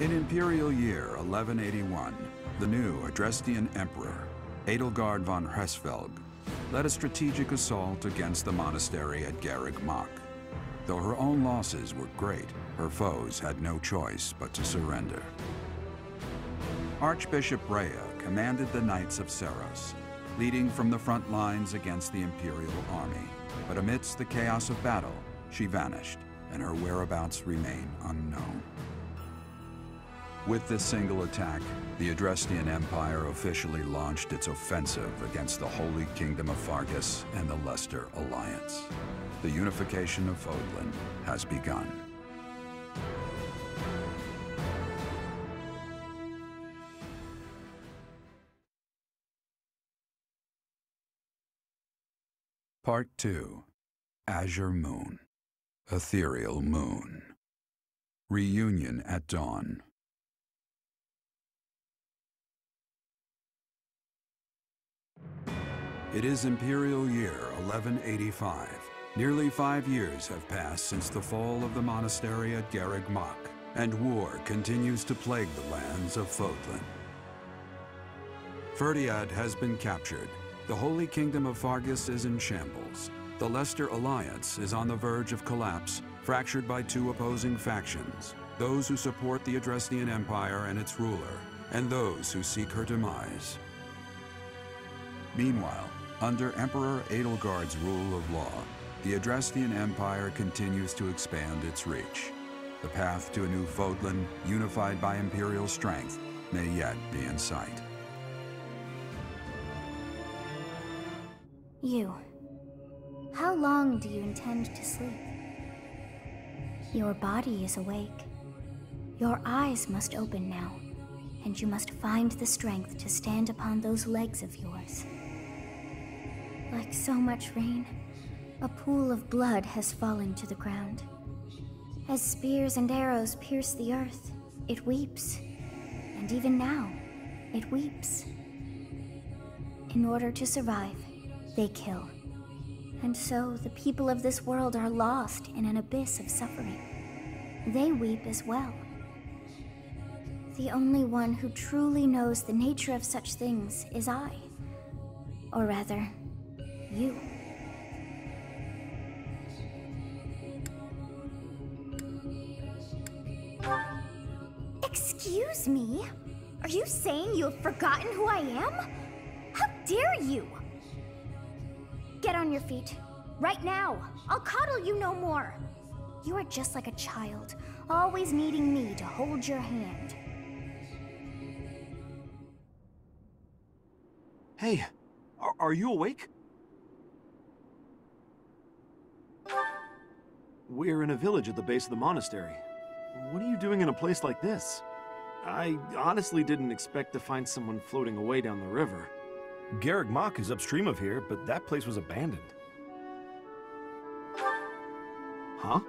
In Imperial Year 1181, the new Adrestian Emperor, Edelgard von Hresvelg, led a strategic assault against the monastery at Garreg Mach. Though her own losses were great, her foes had no choice but to surrender. Archbishop Rhea commanded the Knights of Seros, leading from the front lines against the Imperial army. But amidst the chaos of battle, she vanished, and her whereabouts remain unknown. With this single attack, the Adrestian Empire officially launched its offensive against the Holy Kingdom of Fargus and the Leicester Alliance. The unification of Fodlan has begun. Part 2 Azure Moon Ethereal Moon Reunion at Dawn It is Imperial Year 1185. Nearly five years have passed since the fall of the monastery at Garreg Mach, and war continues to plague the lands of Fodlan. Ferdiad has been captured. The Holy Kingdom of Fargus is in shambles. The Leicester Alliance is on the verge of collapse, fractured by two opposing factions. Those who support the Adrestian Empire and its ruler, and those who seek her demise. Meanwhile, under Emperor Edelgard's rule of law, the Adrestian Empire continues to expand its reach. The path to a new Vodland, unified by Imperial strength, may yet be in sight. You. How long do you intend to sleep? Your body is awake. Your eyes must open now, and you must find the strength to stand upon those legs of yours. Like so much rain, a pool of blood has fallen to the ground. As spears and arrows pierce the earth, it weeps. And even now, it weeps. In order to survive, they kill. And so the people of this world are lost in an abyss of suffering. They weep as well. The only one who truly knows the nature of such things is I. Or rather, you. Excuse me? Are you saying you have forgotten who I am? How dare you! Get on your feet. Right now. I'll coddle you no more. You are just like a child, always needing me to hold your hand. Hey, are, are you awake? We're in a village at the base of the monastery. What are you doing in a place like this? I honestly didn't expect to find someone floating away down the river. Garreg Mach is upstream of here, but that place was abandoned. Huh?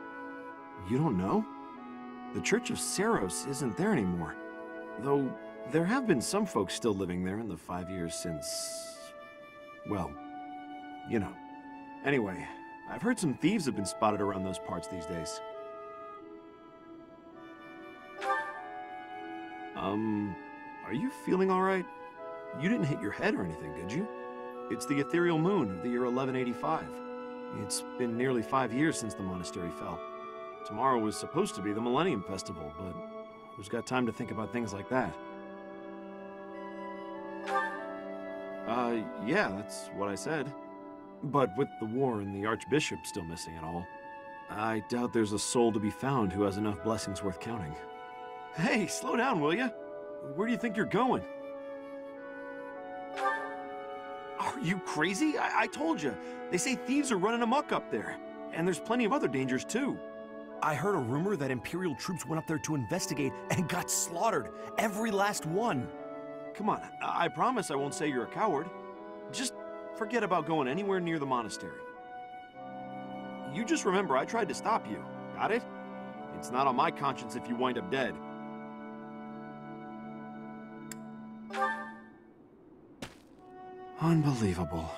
You don't know? The Church of Saros isn't there anymore. Though, there have been some folks still living there in the five years since... Well, you know. Anyway, I've heard some thieves have been spotted around those parts these days. Um, are you feeling alright? You didn't hit your head or anything, did you? It's the ethereal moon of the year 1185. It's been nearly five years since the monastery fell. Tomorrow was supposed to be the Millennium Festival, but who's got time to think about things like that? Uh, yeah, that's what I said. But with the war and the Archbishop still missing it all, I doubt there's a soul to be found who has enough blessings worth counting. Hey, slow down, will ya? Where do you think you're going? Are you crazy? I, I told you. They say thieves are running amok up there. And there's plenty of other dangers, too. I heard a rumor that Imperial troops went up there to investigate and got slaughtered. Every last one. Come on, I, I promise I won't say you're a coward. Just forget about going anywhere near the monastery. You just remember I tried to stop you. Got it? It's not on my conscience if you wind up dead. Unbelievable.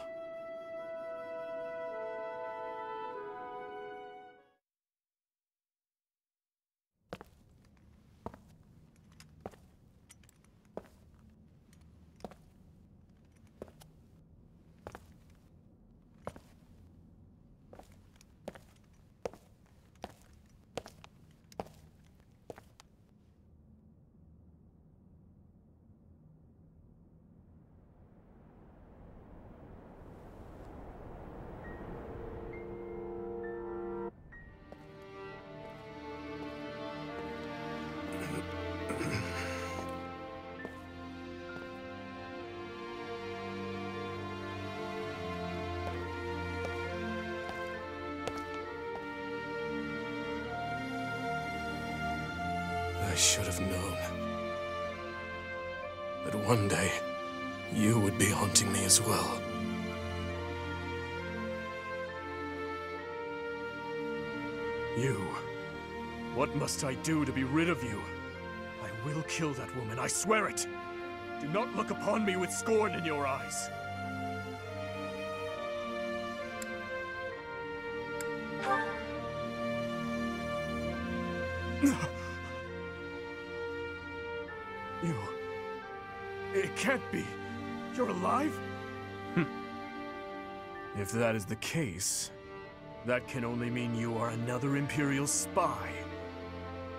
One day you would be haunting me as well. You. What must I do to be rid of you? I will kill that woman, I swear it! Do not look upon me with scorn in your eyes. can't be. You're alive? Hmm. if that is the case, that can only mean you are another Imperial spy.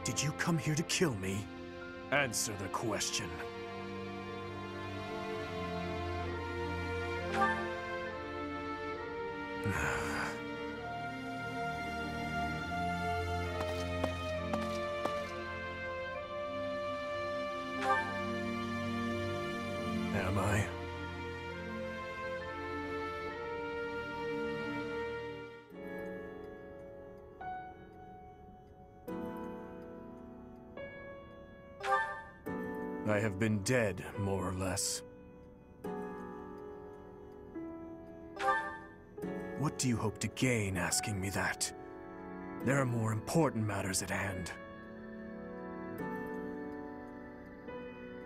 Did you come here to kill me? Answer the question. Have been dead, more or less. What do you hope to gain asking me that? There are more important matters at hand.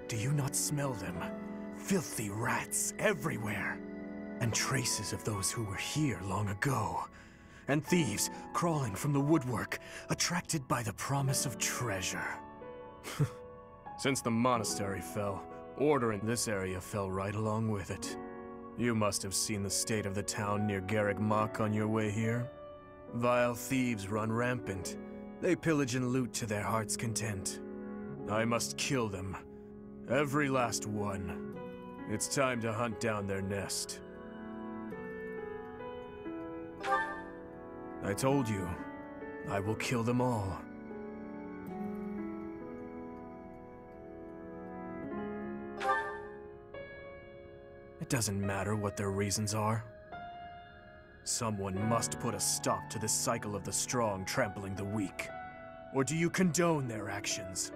Do you not smell them? Filthy rats everywhere. And traces of those who were here long ago. And thieves crawling from the woodwork, attracted by the promise of treasure. Since the monastery fell, order in this area fell right along with it. You must have seen the state of the town near Garrick Mach on your way here. Vile thieves run rampant. They pillage and loot to their heart's content. I must kill them. Every last one. It's time to hunt down their nest. I told you, I will kill them all. Doesn't matter what their reasons are. Someone must put a stop to this cycle of the strong trampling the weak. Or do you condone their actions?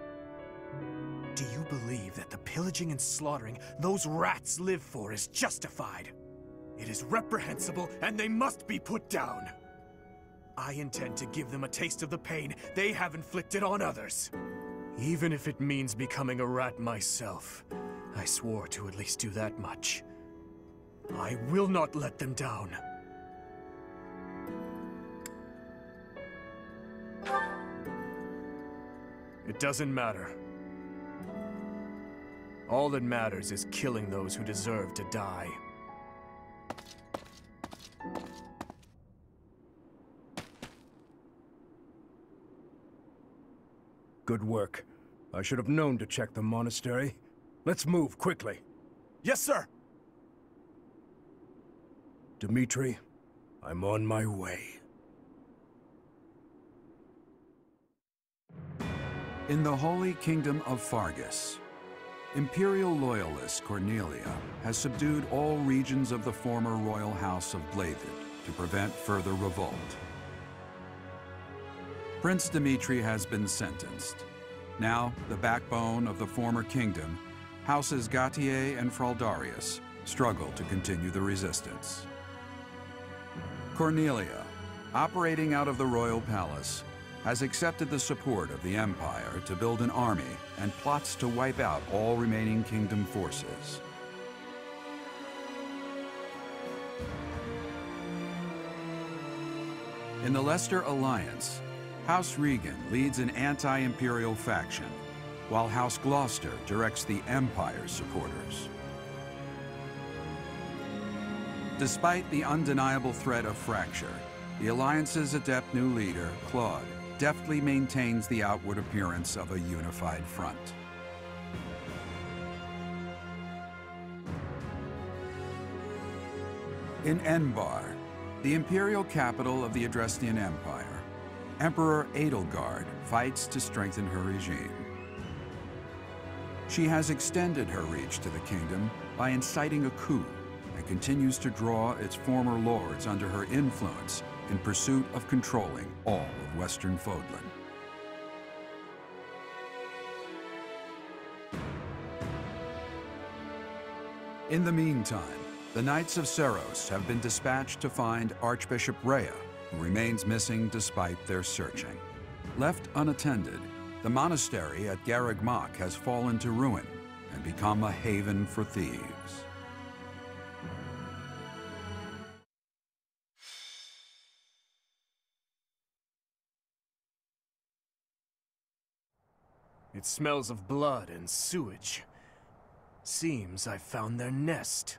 Do you believe that the pillaging and slaughtering those rats live for is justified? It is reprehensible and they must be put down. I intend to give them a taste of the pain they have inflicted on others. Even if it means becoming a rat myself. I swore to at least do that much. I will not let them down. It doesn't matter. All that matters is killing those who deserve to die. Good work. I should have known to check the monastery. Let's move, quickly. Yes, sir! Dimitri, I'm on my way. In the Holy Kingdom of Fargus, Imperial loyalist Cornelia has subdued all regions of the former royal house of Blavid to prevent further revolt. Prince Dimitri has been sentenced. Now, the backbone of the former kingdom, Houses Gautier and Fraldarius, struggle to continue the resistance. Cornelia, operating out of the royal palace, has accepted the support of the Empire to build an army and plots to wipe out all remaining kingdom forces. In the Leicester Alliance, House Regan leads an anti-imperial faction, while House Gloucester directs the Empire's supporters. Despite the undeniable threat of fracture, the Alliance's adept new leader, Claude, deftly maintains the outward appearance of a unified front. In Enbar, the imperial capital of the Adrestian Empire, Emperor Edelgard fights to strengthen her regime. She has extended her reach to the kingdom by inciting a coup continues to draw its former lords under her influence in pursuit of controlling all of Western Fodlan. In the meantime, the Knights of Seros have been dispatched to find Archbishop Rhea, who remains missing despite their searching. Left unattended, the monastery at Garrigmach has fallen to ruin and become a haven for thieves. It smells of blood and sewage. Seems I found their nest.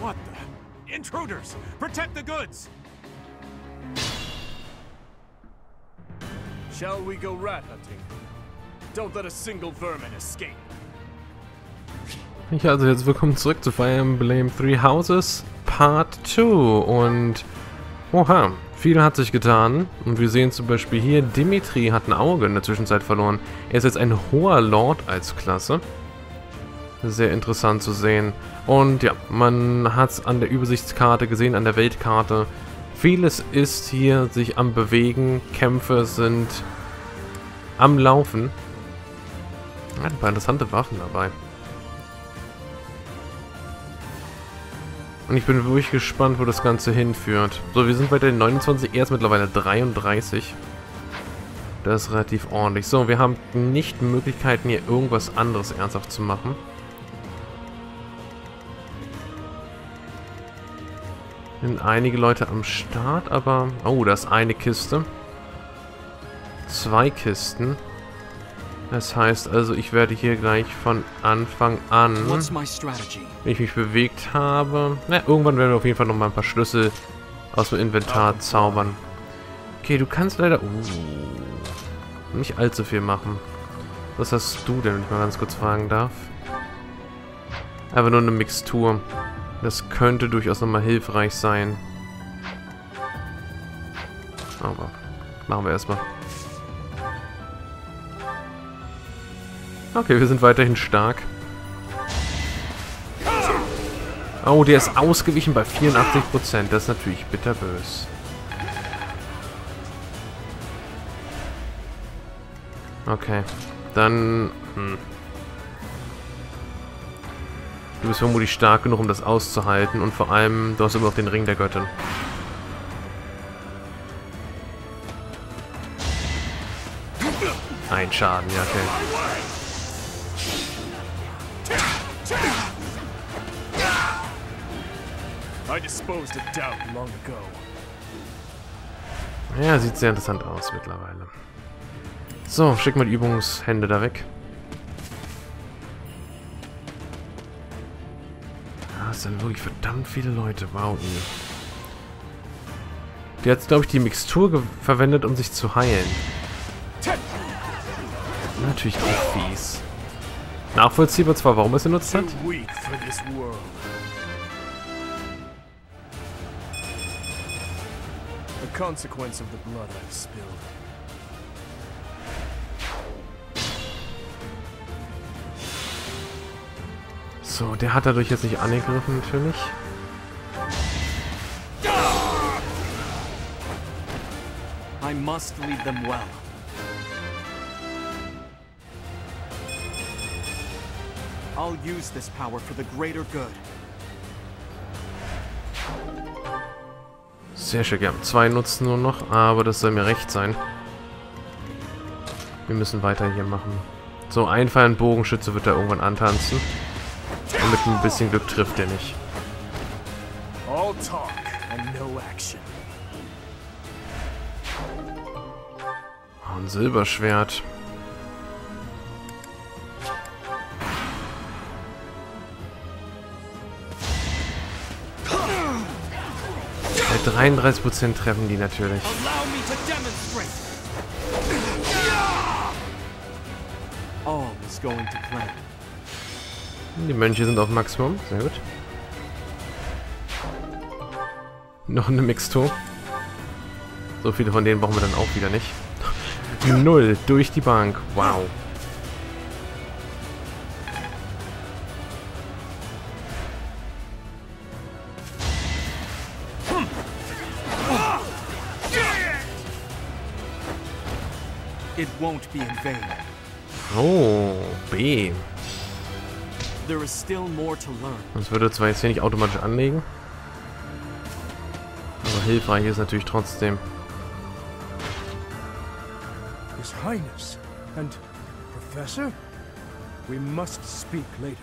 What the? Intruders! Protect the goods! Shall we go rat hunting? Don't let a single vermin escape. Ja, also jetzt willkommen zurück zu Fire Emblem Three Houses Part 2 und oha, viel hat sich getan und wir sehen zum Beispiel hier, Dimitri hat ein Auge in der Zwischenzeit verloren. Er ist jetzt ein hoher Lord als Klasse. Sehr interessant zu sehen. Und ja, man hat es an der Übersichtskarte gesehen, an der Weltkarte. Vieles ist hier sich am Bewegen, Kämpfe sind am Laufen. Ja, ein paar interessante Waffen dabei. Und ich bin wirklich gespannt, wo das Ganze hinführt. So, wir sind bei den 29, er ist mittlerweile 33. Das ist relativ ordentlich. So, wir haben nicht Möglichkeiten, hier irgendwas anderes ernsthaft zu machen. Sind einige Leute am Start, aber... Oh, da ist eine Kiste. Zwei Kisten. Das heißt also, ich werde hier gleich von Anfang an, wenn ich mich bewegt habe... Na, irgendwann werden wir auf jeden Fall nochmal ein paar Schlüssel aus dem Inventar zaubern. Okay, du kannst leider... Uh, nicht allzu viel machen. Was hast du denn, wenn ich mal ganz kurz fragen darf? Aber nur eine Mixtur. Das könnte durchaus nochmal hilfreich sein. Aber machen wir erstmal. Okay, wir sind weiterhin stark. Oh, der ist ausgewichen bei 84%. Das ist natürlich bitterbös. Okay. Dann... Hm. Du bist vermutlich stark genug, um das auszuhalten. Und vor allem, du hast immer noch den Ring der Göttin. Ein Schaden, ja, okay. I disposed of doubt long ago. Ja, sieht sehr interessant aus mittlerweile. So, schick mal die Übungshände da weg. Ah, es sind wirklich verdammt viele Leute. Wow. Der hat, glaube ich, die Mixtur verwendet, um sich zu heilen. Natürlich auch fies. Nachvollziehbar zwar, warum er es benutzt hat. Consequence of the blood I've spilled. So, der hat dadurch jetzt nicht angegriffen, natürlich. I must lead them well. I'll use this power for the greater good. Sehr schön, ja. Zwei Nutzen nur noch, aber das soll mir recht sein. Wir müssen weiter hier machen. So, ein Pfeil Bogenschütze wird er irgendwann antanzen. Und mit ein bisschen Glück trifft er nicht. All talk and no action. Oh, ein Silberschwert. 33% treffen die natürlich. Die Mönche sind auf Maximum. Sehr gut. Noch eine Mixtur. So viele von denen brauchen wir dann auch wieder nicht. Null durch die Bank. Wow. It won't be in vain. Oh, B. there is still more to learn. Das würde zwar jetzt hier nicht automatisch anlegen. Aber hilfreich ist natürlich trotzdem. His Highness and Professor? We must speak later.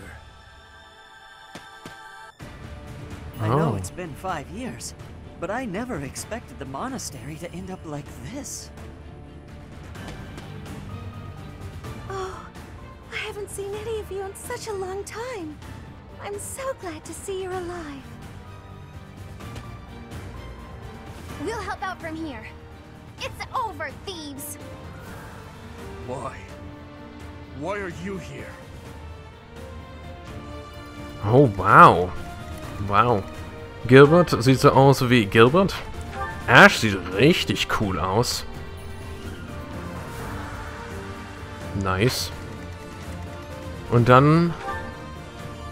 I know Oh. it's been five years, but I never expected the monastery to end up like this. Haven't seen any of you in such a long time. I'm so glad to see you're alive. We'll help out from here. It's over, thieves! Why? Why are you here? Oh, wow. Wow. Gilbert sieht so aus wie Gilbert. Ash sieht richtig cool aus. Nice. Und dann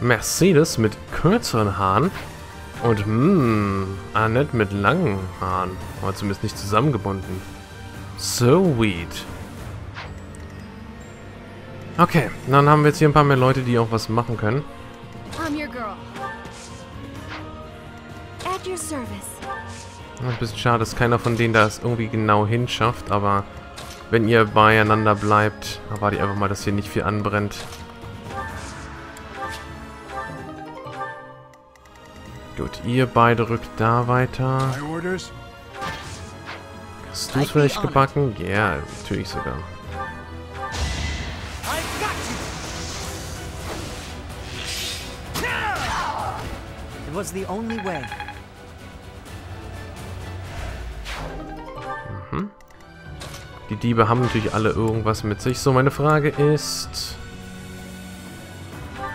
Mercedes mit kürzeren Haaren. Und hm, Annette mit langen Haaren. Aber zumindest nicht zusammengebunden. So weird. Okay, dann haben wir jetzt hier ein paar mehr Leute, die auch was machen können. Ein bisschen schade, dass keiner von denen da es irgendwie genau hinschafft, aber wenn ihr beieinander bleibt, erwarte ich einfach mal, dass hier nicht viel anbrennt. Gut, ihr beide rückt da weiter. Hast du es vielleicht gebacken? Ja, natürlich sogar. It was the only way. Die Diebe haben natürlich alle irgendwas mit sich. So, meine Frage ist...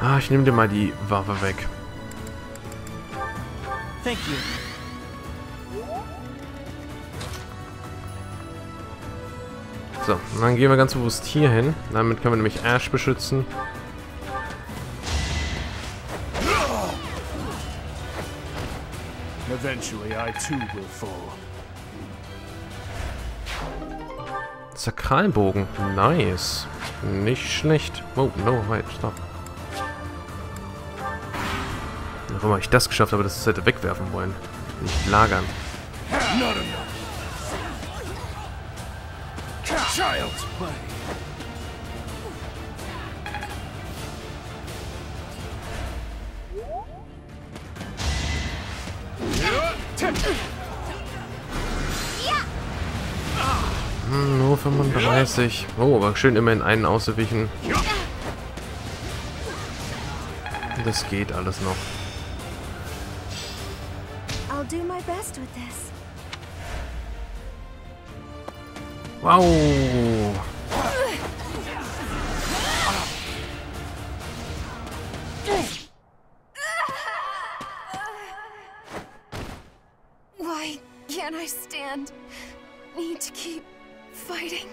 Ah, ich nehme dir mal die Waffe weg. Thank you. So, und dann gehen wir ganz bewusst hier hin. Damit können wir nämlich Ash beschützen. Eventually, I too will fall. Sakralbogen. Nice. Nicht schlecht. Oh, no, wait, stop. Warum habe ich das geschafft, aber das hätte wegwerfen wollen. Nicht lagern. Hm, nur 35. Oh, aber schön immerhin einen ausgewichen. Das geht alles noch. Do my best with this. Wow. Why can't I stand? Need to keep fighting.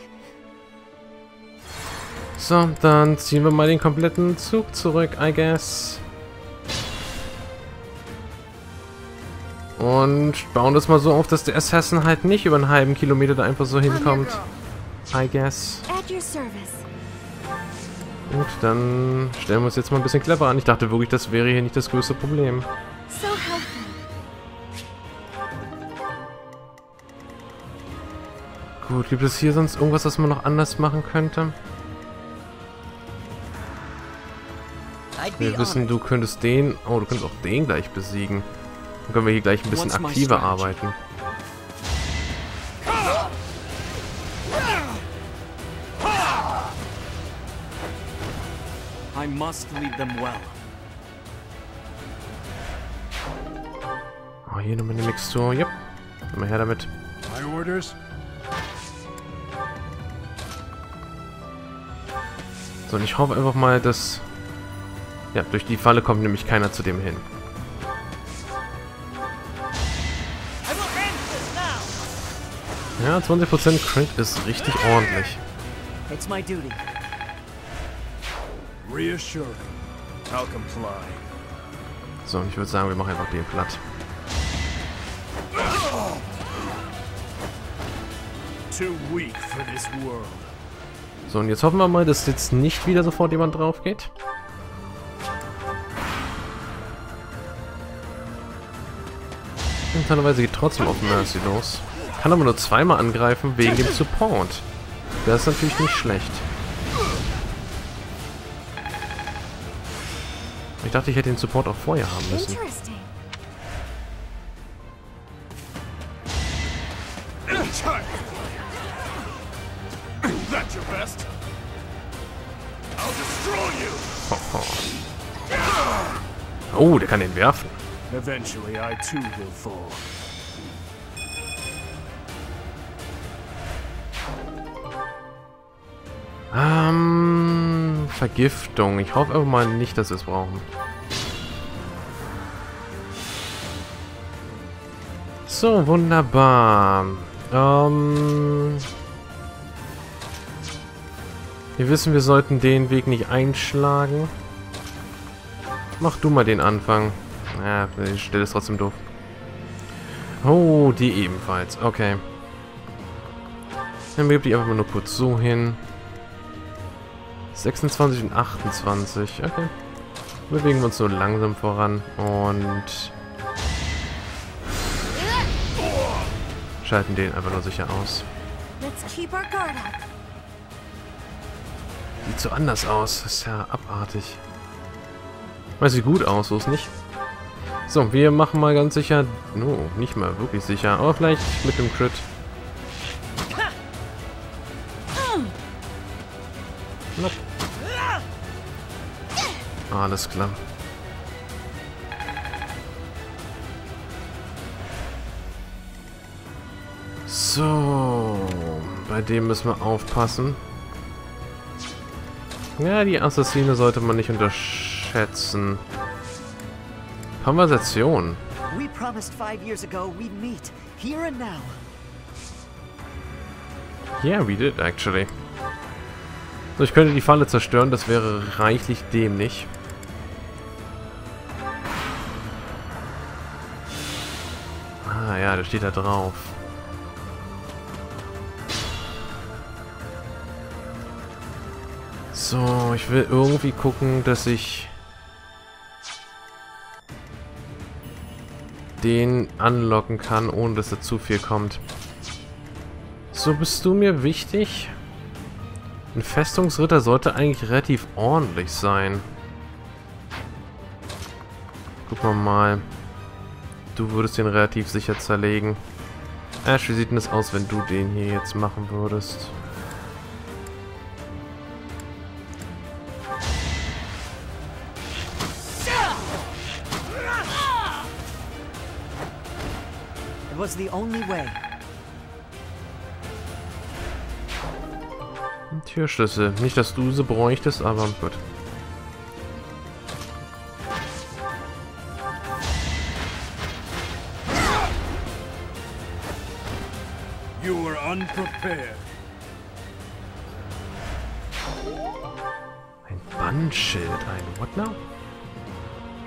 So, dann ziehen wir mal den kompletten Zug zurück, I guess. Und bauen das mal so auf, dass der Assassin halt nicht über einen halben Kilometer da einfach so hinkommt. I guess. Gut, dann stellen wir uns jetzt mal ein bisschen clever an. Ich dachte wirklich, das wäre hier nicht das größte Problem. Gut, gibt es hier sonst irgendwas, was man noch anders machen könnte? Wir wissen, du könntest den... Oh, du könntest auch den gleich besiegen. Dann können wir hier gleich ein bisschen aktiver arbeiten. I must lead them well. Oh, hier nochmal eine Mixtur. Yep. Mal her damit. My orders? So, und ich hoffe einfach mal, dass... Ja, durch die Falle kommt nämlich keiner zu dem hin. Ja, 20% Crit ist richtig ordentlich. It's my duty. So, und ich würde sagen, wir machen einfach den platt. So, und jetzt hoffen wir mal, dass jetzt nicht wieder sofort jemand drauf geht. Und teilweise geht trotzdem auf Mercy los. Kann aber nur zweimal angreifen wegen dem Support. Das ist natürlich nicht schlecht. Ich dachte, ich hätte den Support auch vorher haben müssen. Oh, der kann den werfen. Eventually, I too will fall. Ähm, Vergiftung. Ich hoffe aber mal nicht, dass wir es brauchen. So, wunderbar. Ähm, wir wissen, wir sollten den Weg nicht einschlagen. Mach du mal den Anfang. Ja, die Stelle ist trotzdem doof. Oh, die ebenfalls. Okay. Dann gebe ich einfach mal nur kurz so hin. 26 und 28. Okay. Bewegen wir uns so langsam voran und schalten den einfach nur sicher aus. Sieht so anders aus. Ist ja abartig. Weiß sieht gut aus, so ist nicht. So, wir machen mal ganz sicher... No, nicht mal wirklich sicher. Aber vielleicht mit dem Crit. Alles klar. So, bei dem müssen wir aufpassen. Ja, die Assassine sollte man nicht unterschätzen. Konversation. We promised five years ago we'd meet, here and now. Yeah, we did actually. So, ich könnte die Falle zerstören, das wäre reichlich dämlich. Der steht da drauf. So, ich will irgendwie gucken, dass ich den anlocken kann, ohne dass da zu viel kommt. So, bist du mir wichtig? Ein Festungsritter sollte eigentlich relativ ordentlich sein. Gucken wir mal. Du würdest den relativ sicher zerlegen. Ash, wie sieht denn das aus, wenn du den hier jetzt machen würdest? It was the only way. Türschlüssel. Nicht, dass du sie bräuchtest, aber gut.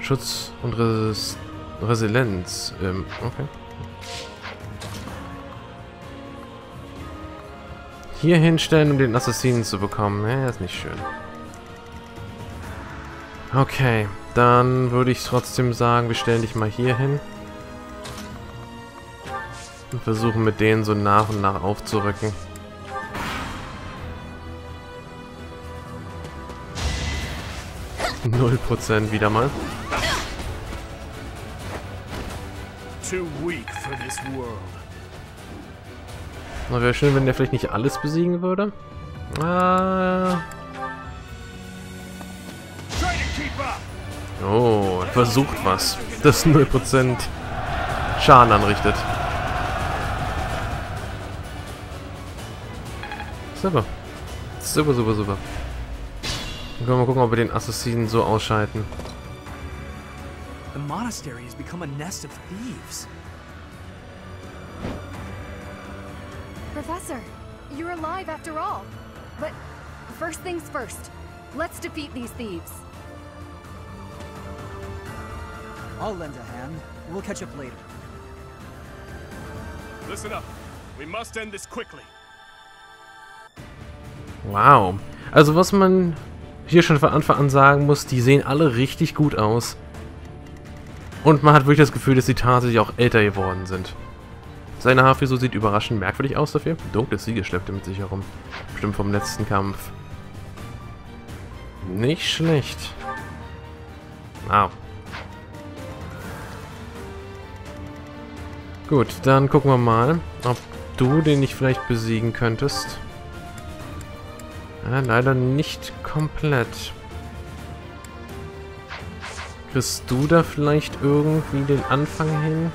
Schutz und Res Resilienz. Ähm, okay. Hier hinstellen, um den Assassinen zu bekommen. Ja, ist nicht schön. Okay, dann würde ich trotzdem sagen, wir stellen dich mal hier hin. Und versuchen mit denen so nach und nach aufzurücken. Null Prozent wieder mal. Na, wäre schön, wenn der vielleicht nicht alles besiegen würde. Ah. Oh, er versucht was. Das 0% Schaden anrichtet. Super. Super, super, super. Dann können wir mal gucken, ob wir den Assassinen so ausschalten. The monastery has become a nest of thieves. Professor, you're alive after all. But first things first, let's defeat these thieves. I'll lend a hand. We'll catch up later. Listen up. We must end this quickly. Wow. Also was man hier schon von Anfang an sagen muss, die sehen alle richtig gut aus. Und man hat wirklich das Gefühl, dass sie tatsächlich auch älter geworden sind. Seine Haarfrisur sieht überraschend merkwürdig aus dafür. Dunkles Siegel schleppt er mit sich herum. Bestimmt vom letzten Kampf. Nicht schlecht. Wow. Gut, dann gucken wir mal, ob du den nicht vielleicht besiegen könntest. Ja, leider nicht komplett. Kriegst du da vielleicht irgendwie den Anfang hin?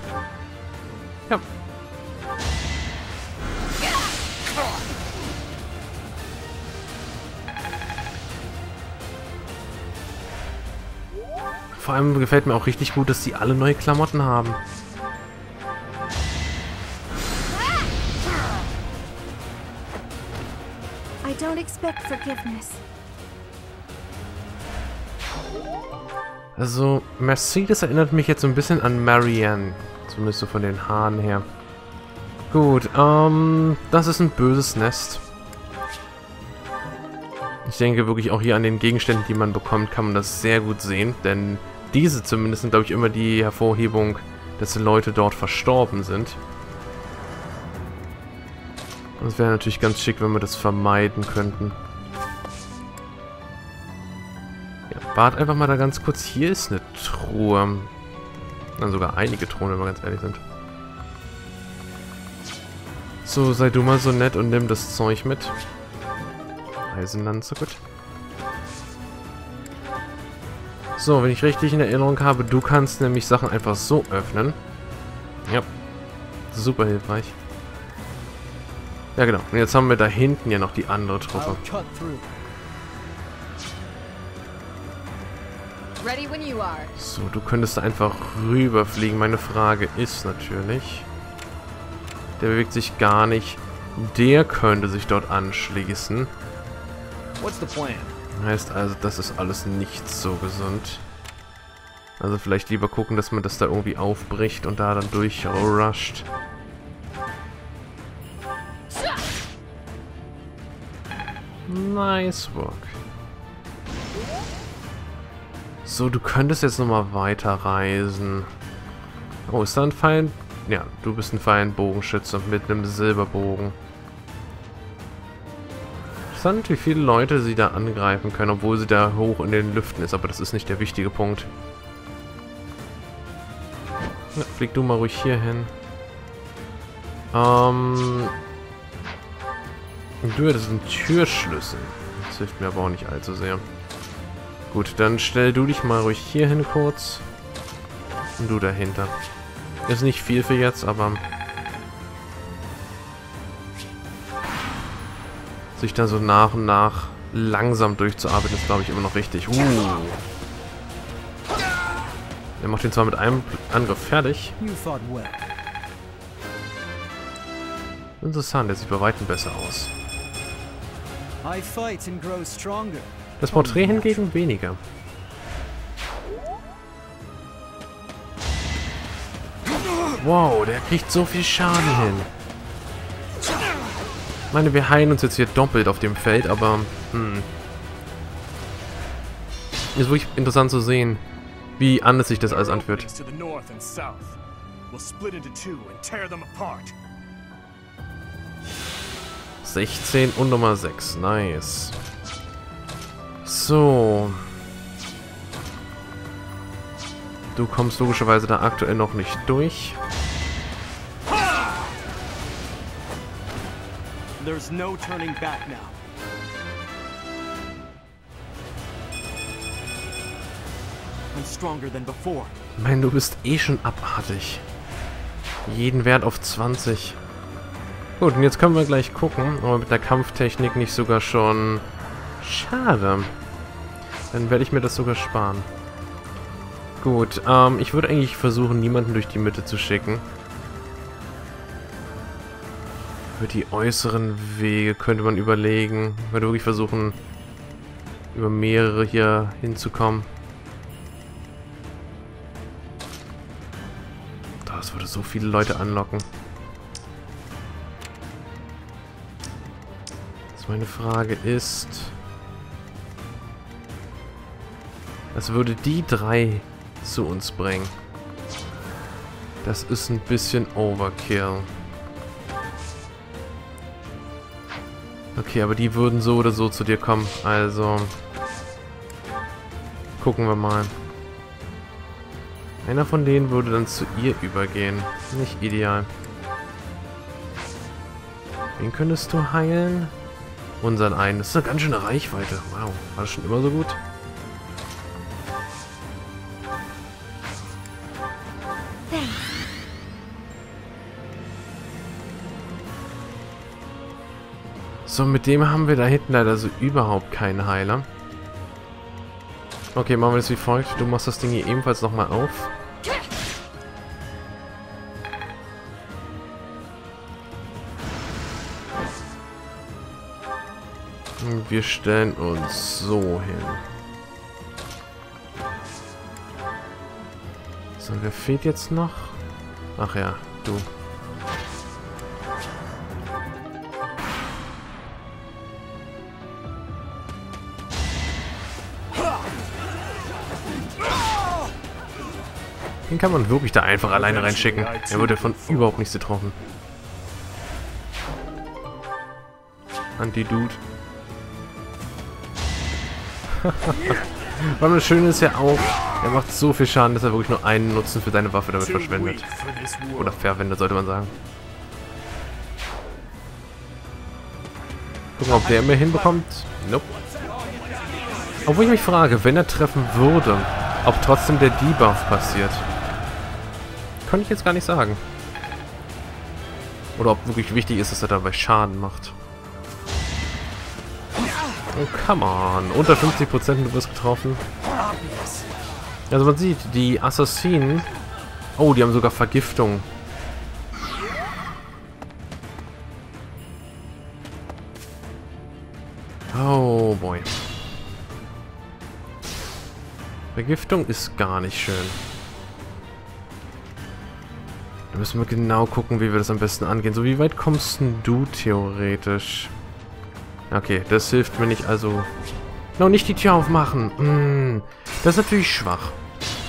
Vor allem gefällt mir auch richtig gut, dass die alle neue Klamotten haben. I don't expect forgiveness. Also, Mercedes erinnert mich jetzt so ein bisschen an Marianne. Zumindest so von den Haaren her. Gut, ähm, das ist ein böses Nest. Ich denke wirklich auch hier an den Gegenständen, die man bekommt, kann man das sehr gut sehen. Denn diese zumindest sind, glaube ich, immer die Hervorhebung, dass die Leute dort verstorben sind. Das wäre natürlich ganz schick, wenn wir das vermeiden könnten. Ja, wart einfach mal da ganz kurz. Hier ist eine Truhe. Dann sogar einige Truhen, wenn wir ganz ehrlich sind. So, sei du mal so nett und nimm das Zeug mit. Eisenlanze, gut. So, wenn ich richtig in Erinnerung habe, du kannst nämlich Sachen einfach so öffnen. Ja. Super hilfreich. Ja, genau. Und jetzt haben wir da hinten ja noch die andere Truppe. So, du könntest einfach rüberfliegen. Meine Frage ist natürlich... Der bewegt sich gar nicht. Der könnte sich dort anschließen. Heißt also, das ist alles nicht so gesund. Also vielleicht lieber gucken, dass man das da irgendwie aufbricht und da dann durchrusht. Nice work. So, du könntest jetzt nochmal weiterreisen. Oh, ist da ein Feind? Ja, du bist ein Feind-Bogenschütze mit einem Silberbogen. Interessant, wie viele Leute sie da angreifen können, obwohl sie da hoch in den Lüften ist, aber das ist nicht der wichtige Punkt. Na, flieg du mal ruhig hier hin. Ähm, Du, das ein Türschlüssel. Das hilft mir aber auch nicht allzu sehr. Gut, dann stell du dich mal ruhig hier hin kurz. Und du dahinter. Ist nicht viel für jetzt, aber... Sich da so nach und nach langsam durchzuarbeiten, ist glaube ich immer noch richtig. Uh. Er macht ihn zwar mit einem Angriff fertig. Interessant, der sieht bei Weitem besser aus. Das Porträt hingegen weniger. Wow, der kriegt so viel Schaden hin. Ich meine, wir heilen uns jetzt hier doppelt auf dem Feld, aber... Hm. Ist wirklich interessant zu sehen, wie anders sich das alles anfühlt. 16 und Nummer 6. Nice. So. Du kommst logischerweise da aktuell noch nicht durch. There's no turning back now. I'm stronger than before. Mein, du bist eh schon abartig. Jeden Wert auf 20. Gut, und jetzt können wir gleich gucken, ob wir mit der Kampftechnik nicht sogar schon... Schade. Dann werde ich mir das sogar sparen. Gut, ähm, ich würde eigentlich versuchen, niemanden durch die Mitte zu schicken. Über die äußeren Wege könnte man überlegen. Ich würde wirklich versuchen, über mehrere hier hinzukommen. Das würde so viele Leute anlocken. Meine Frage ist... Was würde die drei zu uns bringen? Das ist ein bisschen Overkill. Okay, aber die würden so oder so zu dir kommen. Also... Gucken wir mal. Einer von denen würde dann zu ihr übergehen. Nicht ideal. Wen könntest du heilen? Unseren einen. Das ist eine ganz schöne Reichweite. Wow. War das schon immer so gut? So, mit dem haben wir da hinten leider so überhaupt keinen Heiler. Okay, machen wir das wie folgt. Du machst das Ding hier ebenfalls nochmal auf. Wir stellen uns so hin. So, wer fehlt jetzt noch? Ach ja, du. Den kann man wirklich da einfach alleine reinschicken. Er wurde von überhaupt nichts getroffen. Anti-Dude. Weil das Schöne ist ja auch, er macht so viel Schaden, dass er wirklich nur einen Nutzen für seine Waffe damit verschwendet. Oder verwendet, sollte man sagen. Gucken, ob der mehr hinbekommt. Nope. Obwohl ich mich frage, wenn er treffen würde, ob trotzdem der Debuff passiert. Kann ich jetzt gar nicht sagen. Oder ob wirklich wichtig ist, dass er dabei Schaden macht. Oh, come on. Unter 50% du wirst getroffen. Also man sieht, die Assassinen... Oh, die haben sogar Vergiftung. Oh boy. Vergiftung ist gar nicht schön. Da müssen wir genau gucken, wie wir das am besten angehen. So, wie weit kommst denn du theoretisch? Okay, das hilft mir nicht, also... No, nicht die Tür aufmachen. Mm, das ist natürlich schwach.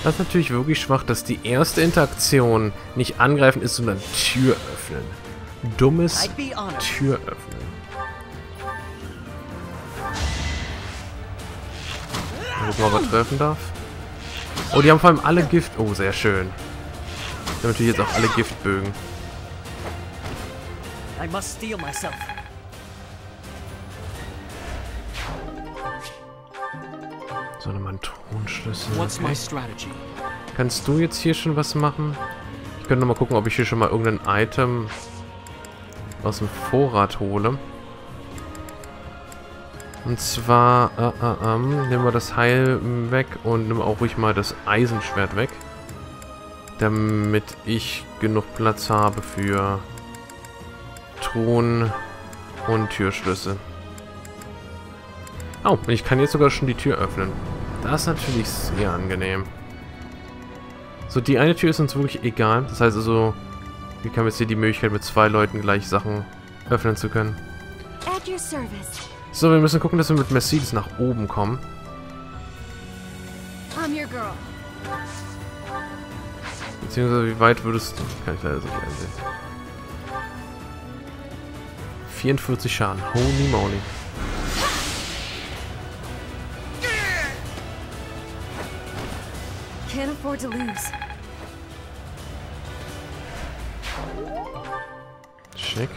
Das ist natürlich wirklich schwach, dass die erste Interaktion nicht angreifen ist, sondern Tür öffnen. Dummes Tür öffnen. Mal gucken, ob er treffen darf. Oh, die haben vor allem alle Gift... Oh, sehr schön. Die haben natürlich jetzt auch alle Giftbögen. I must steel myself. So, nochmal ein Tonschlüssel. Okay. Kannst du jetzt hier schon was machen? Ich könnte nochmal gucken, ob ich hier schon mal irgendein Item aus dem Vorrat hole. Und zwar, äh, äh, äh, nehmen wir das Heil weg und nehmen auch ruhig mal das Eisenschwert weg. Damit ich genug Platz habe für Thron und Türschlüssel. Oh, und ich kann jetzt sogar schon die Tür öffnen. Das ist natürlich sehr angenehm. So, die eine Tür ist uns wirklich egal. Das heißt also, wir haben jetzt hier die Möglichkeit, mit zwei Leuten gleich Sachen öffnen zu können. So, wir müssen gucken, dass wir mit Mercedes nach oben kommen. Beziehungsweise, wie weit würdest du... Kann ich leider so nicht einsehen. 44 Schaden. Holy moly. Can't afford to lose. Schick.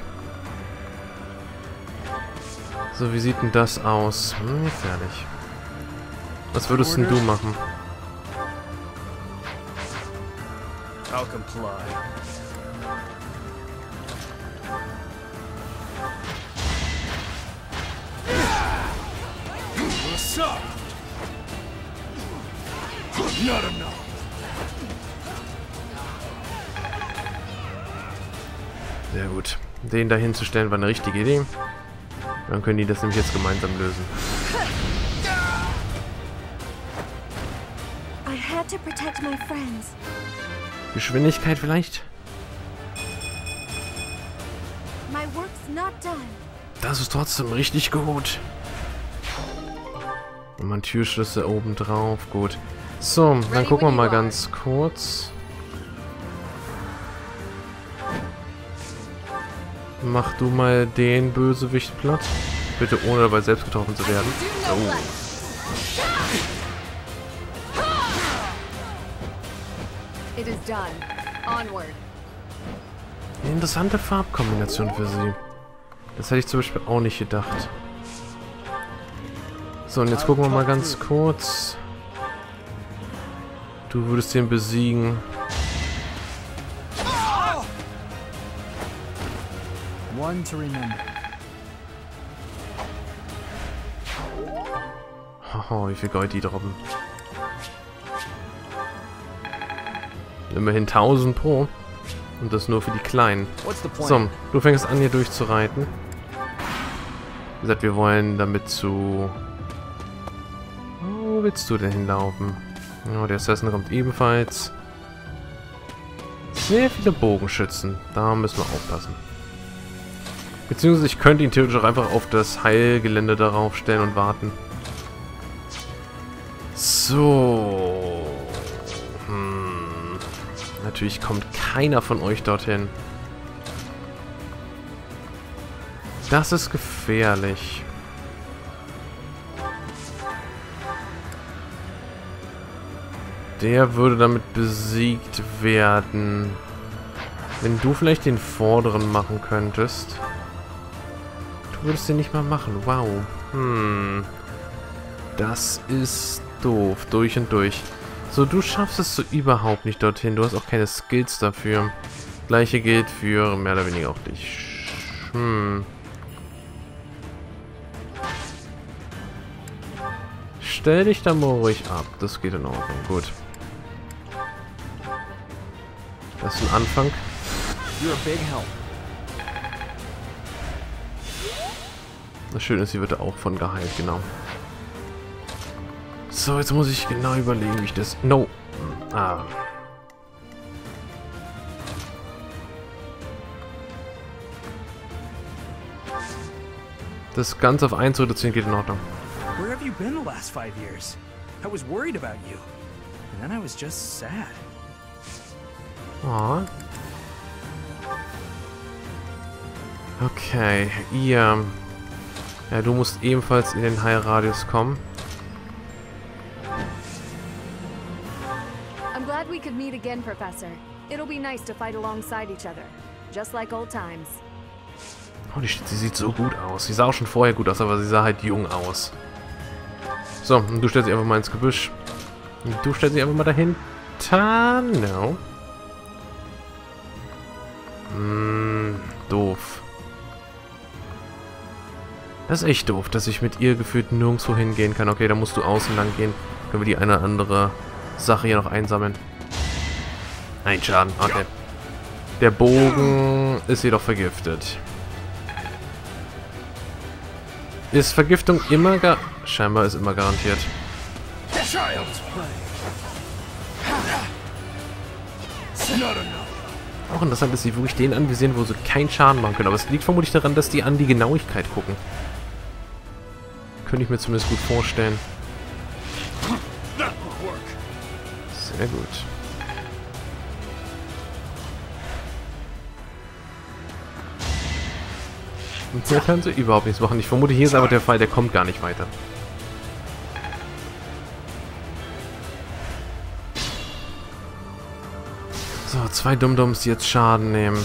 So, wie sieht denn das aus? Hm, fertig. Was würdest denn du machen? I'll comply. What's up? Not enough. Sehr gut. Den da hinzustellen war eine richtige Idee. Dann können die das nämlich jetzt gemeinsam lösen. Geschwindigkeit vielleicht? Das ist trotzdem richtig gut. Und mein Türschlüssel oben drauf. Gut. So, dann gucken wir mal ganz kurz. Mach du mal den Bösewicht platt. Bitte ohne dabei selbst getroffen zu werden. Oh. Eine interessante Farbkombination für sie. Das hätte ich zum Beispiel auch nicht gedacht. So, und jetzt gucken wir mal ganz kurz. Du würdest den besiegen. One to remember. Haha, wie viel Gold die droppen. Immerhin 1000 pro. Und das nur für die Kleinen. So, du fängst an hier durchzureiten. Wie gesagt, wir wollen damit zu... Wo willst du denn hinlaufen? Oh, der Assassin kommt ebenfalls. Sehr viele Bogenschützen. Da müssen wir aufpassen. Beziehungsweise ich könnte ihn theoretisch auch einfach auf das Heilgelände darauf stellen und warten. So. Natürlich kommt keiner von euch dorthin. Das ist gefährlich. Der würde damit besiegt werden. Wenn du vielleicht den vorderen machen könntest. Du würdest den nicht mal machen. Wow. Hm. Das ist doof. Durch und durch. So, du schaffst es so überhaupt nicht dorthin. Du hast auch keine Skills dafür. Gleiche gilt für mehr oder weniger auch dich. Hm. Stell dich da mal ruhig ab. Das geht in Ordnung. Gut. Das ist ein Anfang. Das Schöne ist, sie wird auch von geheilt, genau. So, jetzt muss ich genau überlegen, wie ich das... No. Ah. Das Ganze auf 1 reduzieren geht in Ordnung. Where have you been the last five years? I was worried about you. And then I was just sad. Oh. Okay, ihr... Ja, du musst ebenfalls in den Heilradius kommen. Could meet again, Professor. It'll be nice to fight alongside each other. Just like old times. Oh, die, sie sieht so gut aus. Sie sah auch schon vorher gut aus, aber sie sah halt jung aus. So, und du stellst dich einfach mal ins Gebüsch. Und du stellst dich einfach mal dahin. No. Hm, doof. Das ist echt doof, dass ich mit ihr gefühlt nirgendwo hingehen kann. Okay, da musst du außen lang gehen. Können wir die eine oder andere Sache hier noch einsammeln. Ein Schaden, okay. Der Bogen ist jedoch vergiftet. Ist Vergiftung immer gar... Scheinbar ist immer garantiert. Auch interessant, dass sie wirklich den anvisieren, wo sie keinen Schaden machen können. Aber es liegt vermutlich daran, dass die an die Genauigkeit gucken. Könnte ich mir zumindest gut vorstellen. Sehr gut. Und hier kann sie überhaupt nichts machen. Ich vermute, hier ist aber der Fall, der kommt gar nicht weiter. So, zwei Dumdums, die jetzt Schaden nehmen.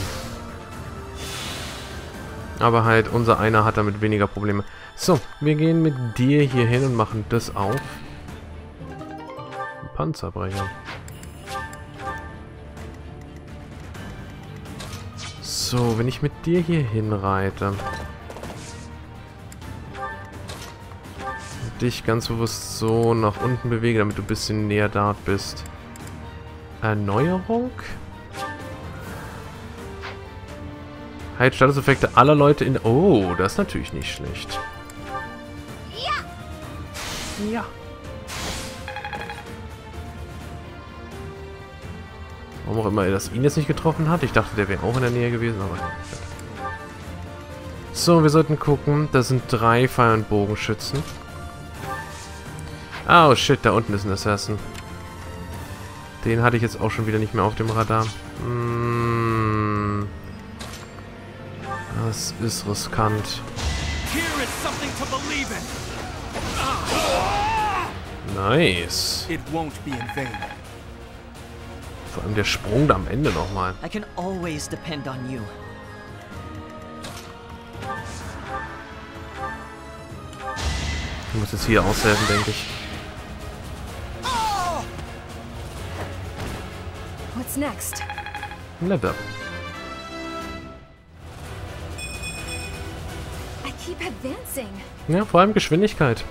Aber halt, unser einer hat damit weniger Probleme. So, wir gehen mit dir hier hin und machen das auf. Panzerbrecher. So, wenn ich mit dir hier hinreite. Dich ganz bewusst so nach unten bewege, damit du ein bisschen näher da bist. Erneuerung? Halt Statuseffekte aller Leute in... Oh, das ist natürlich nicht schlecht. Ja. Ja. Warum auch immer er das ihn jetzt nicht getroffen hat. Ich dachte, der wäre auch in der Nähe gewesen, aber... So, wir sollten gucken. Da sind drei Pfeil- und Bogenschützen. Oh shit, da unten ist ein Assassin. Den hatte ich jetzt auch schon wieder nicht mehr auf dem Radar. Hm. Das ist riskant. Here is something to believe in. Nice. It won't be in vain. Vor allem der Sprung da am Ende nochmal. I can always depend on you. Ich muss jetzt hier aushelfen, denke ich. What's next? Level. I keep advancing. Ja, vor allem Geschwindigkeit.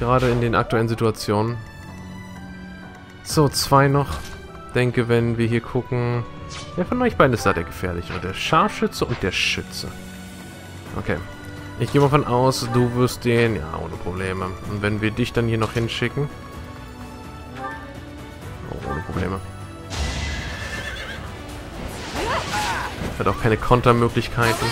Gerade in den aktuellen Situationen. So, zwei noch. Denke, wenn wir hier gucken... Wer von euch beiden ist da der gefährlichere? Der Scharfschütze und der Schütze. Okay. Ich gehe mal von aus, du wirst den... Ja, ohne Probleme. Und wenn wir dich dann hier noch hinschicken... Oh, ohne Probleme. Hat auch keine Kontermöglichkeiten.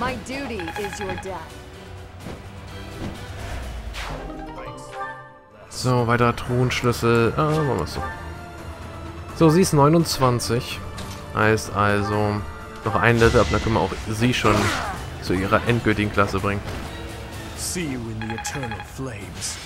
My duty is your death. So, weiterer Truhenschlüssel. Ah, machen wir so. So, sie ist 29. Heißt also, noch ein Level ab, dann können wir auch sie schon zu ihrer endgültigen Klasse bringen. See you in the eternal flames.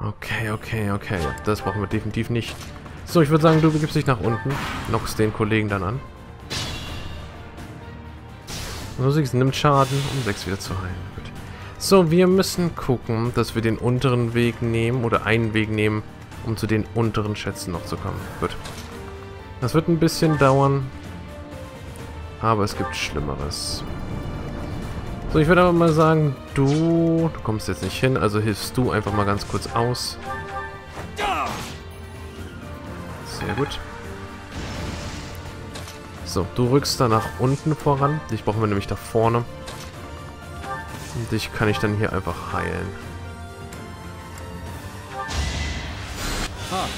Okay, okay, okay. Das brauchen wir definitiv nicht. So, ich würde sagen, du begibst dich nach unten. Knockst den Kollegen dann an. Musik nimmt Schaden, um 6 wieder zu heilen. Gut. So, wir müssen gucken, dass wir den unteren Weg nehmen oder einen Weg nehmen, um zu den unteren Schätzen noch zu kommen. Gut. Das wird ein bisschen dauern. Aber es gibt Schlimmeres. So, ich würde aber mal sagen, du... Du kommst jetzt nicht hin, also hilfst du einfach mal ganz kurz aus. Sehr gut. So, du rückst da nach unten voran. Dich brauchen wir nämlich da vorne. Und dich kann ich dann hier einfach heilen. Ah.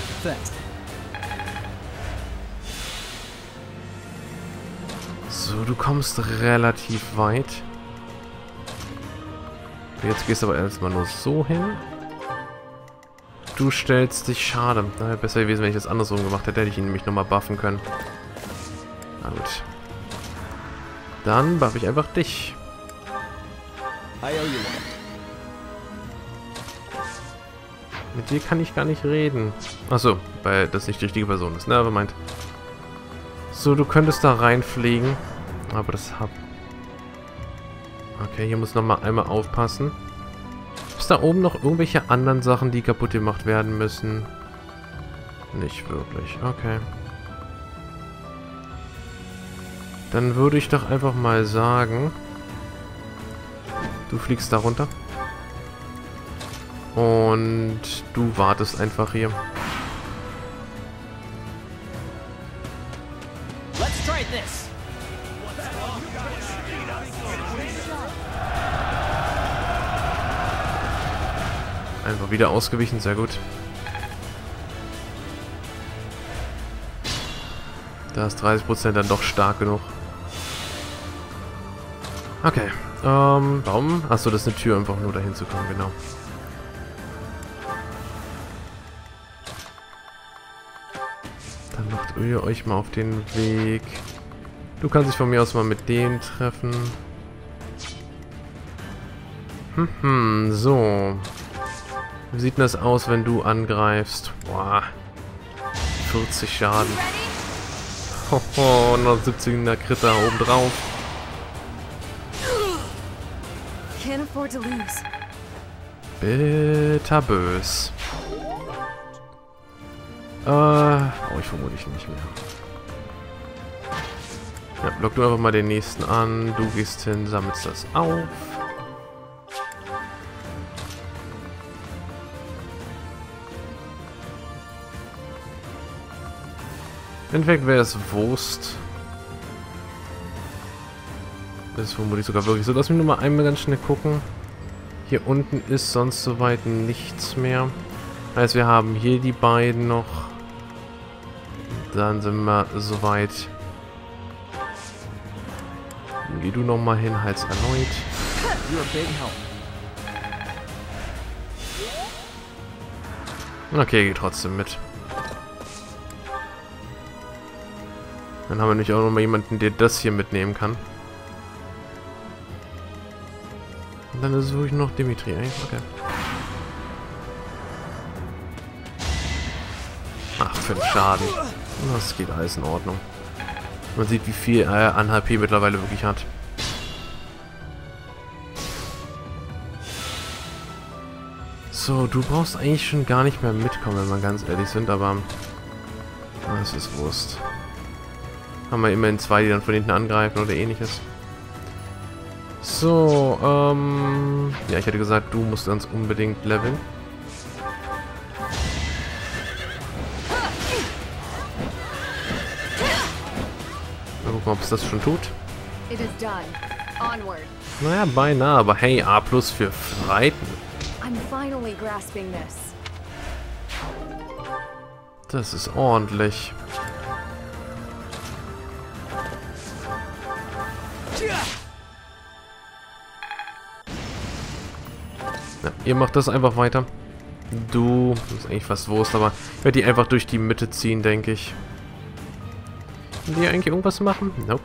So, du kommst relativ weit. Jetzt gehst du aber erstmal nur so hin. Du stellst dich schade. Naja, besser gewesen, wenn ich das andersrum gemacht hätte. Hätte ich ihn nämlich nochmal buffen können. Na gut. Dann buff ich einfach dich. Mit dir kann ich gar nicht reden. Achso, weil das nicht die richtige Person ist. Ne, meint. So, du könntest da reinfliegen. Aber das hab... Okay, hier muss nochmal einmal aufpassen. Ist da oben noch irgendwelche anderen Sachen, die kaputt gemacht werden müssen? Nicht wirklich. Okay. Dann würde ich doch einfach mal sagen... Du fliegst da runter. Und du wartest einfach hier. Einfach wieder ausgewichen, sehr gut. Da ist 30% dann doch stark genug. Okay. Ähm, warum? Achso, das ist eine Tür, einfach nur dahin zu kommen, genau. Dann macht ihr euch mal auf den Weg. Du kannst dich von mir aus mal mit denen treffen. Hm, hm, so. Wie sieht denn das aus, wenn du angreifst? Boah. 40 Schaden. Hoho, 170er Kritter oben Can't afford to lose. Bitterbös. Äh, oh, ich vermutlich nicht mehr. Ja, block du einfach mal den nächsten an. Du gehst hin, sammelst das auf. Im Endeffekt wäre es Wurst. Das ist vermutlich sogar wirklich so. Lass mich nur mal einmal ganz schnell gucken. Hier unten ist sonst soweit nichts mehr. Heißt, wir haben hier die beiden noch. Dann sind wir soweit. Geh du noch mal hin, halt's erneut. Okay, geht trotzdem mit. Dann haben wir nämlich auch noch mal jemanden, der das hier mitnehmen kann. Und dann ist es wirklich noch Dimitri, ey. Okay. Ach, für den Schaden. Das geht alles in Ordnung. Man sieht, wie viel er an HP mittlerweile wirklich hat. So, du brauchst eigentlich schon gar nicht mehr mitkommen, wenn wir ganz ehrlich sind, aber... Das ist Wurst. Haben wir immerhin zwei, die dann von hinten angreifen oder ähnliches. So, ähm... Ja, ich hätte gesagt, du musst ganz unbedingt leveln. Mal gucken, ob es das schon tut. Naja, beinahe, aber hey, A plus für Reiten. I'm finally grasping this. Das ist ordentlich. Ja, ihr macht das einfach weiter. Du, das ist eigentlich fast Wurst, aber ich werde die einfach durch die Mitte ziehen, denke ich. Können die eigentlich irgendwas machen? Nope.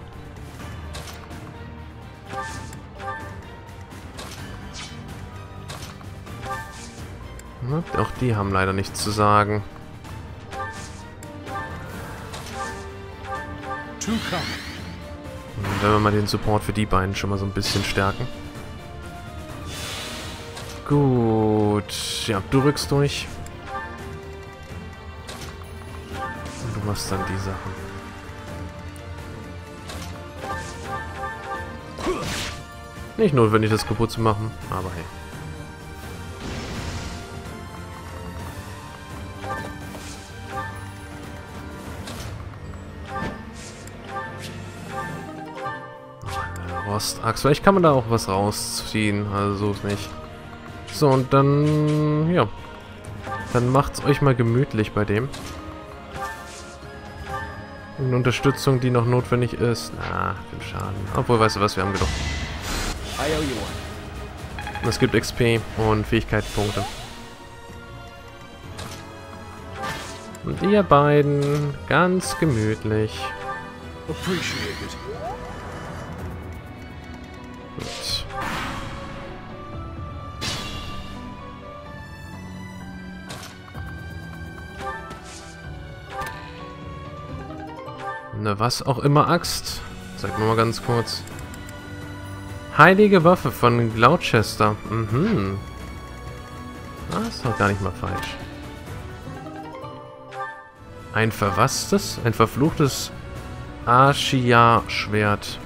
Auch die haben leider nichts zu sagen. Und wenn wir mal den Support für die beiden schon mal so ein bisschen stärken. Gut. Ja, du rückst durch. Und du machst dann die Sachen. Nicht notwendig, das kaputt zu machen, aber hey. Rostachs. Vielleicht kann man da auch was rausziehen. Also so ist nicht. So, und dann... Ja. Dann macht's euch mal gemütlich bei dem. Eine Unterstützung, die noch notwendig ist. Na, den Schaden. Obwohl, weißt du was, wir haben genug. Es gibt XP und Fähigkeitspunkte. Und ihr beiden ganz gemütlich. Appreciated. Ne, was auch immer Axt. Sag mir mal ganz kurz. Heilige Waffe von Gloucester. Mhm. Das ist doch gar nicht mal falsch. Ein verwasstes, ein verfluchtes Archia-Schwert.